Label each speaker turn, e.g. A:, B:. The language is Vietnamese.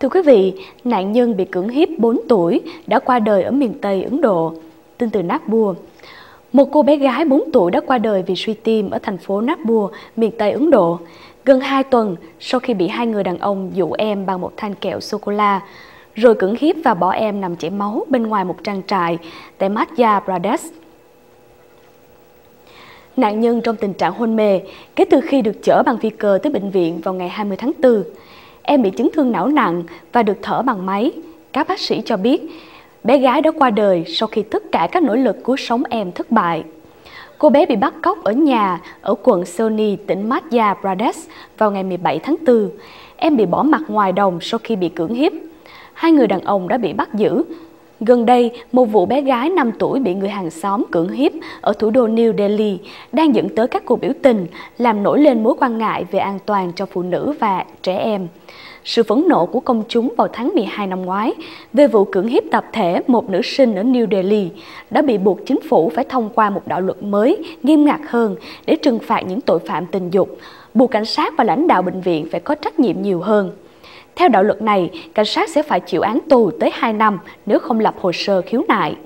A: Thưa quý vị, nạn nhân bị cưỡng hiếp 4 tuổi đã qua đời ở miền Tây Ấn Độ. Tin từ Nagpur. Một cô bé gái 4 tuổi đã qua đời vì suy tim ở thành phố Nagpur, miền Tây Ấn Độ. Gần 2 tuần sau khi bị hai người đàn ông dụ em bằng một thanh kẹo sô-cô-la, rồi cưỡng hiếp và bỏ em nằm chảy máu bên ngoài một trang trại tại Madhya Pradesh. Nạn nhân trong tình trạng hôn mê kể từ khi được chở bằng phi cơ tới bệnh viện vào ngày 20 tháng 4. Em bị chấn thương não nặng và được thở bằng máy. Các bác sĩ cho biết bé gái đã qua đời sau khi tất cả các nỗ lực cứu sống em thất bại. Cô bé bị bắt cóc ở nhà ở quận Sony, tỉnh Madhya Pradesh vào ngày 17 tháng 4. Em bị bỏ mặt ngoài đồng sau khi bị cưỡng hiếp. Hai người đàn ông đã bị bắt giữ. Gần đây, một vụ bé gái 5 tuổi bị người hàng xóm cưỡng hiếp ở thủ đô New Delhi đang dẫn tới các cuộc biểu tình, làm nổi lên mối quan ngại về an toàn cho phụ nữ và trẻ em sự phẫn nộ của công chúng vào tháng 12 năm ngoái về vụ cưỡng hiếp tập thể một nữ sinh ở New Delhi đã bị buộc chính phủ phải thông qua một đạo luật mới nghiêm ngặt hơn để trừng phạt những tội phạm tình dục, buộc cảnh sát và lãnh đạo bệnh viện phải có trách nhiệm nhiều hơn. Theo đạo luật này, cảnh sát sẽ phải chịu án tù tới 2 năm nếu không lập hồ sơ khiếu nại.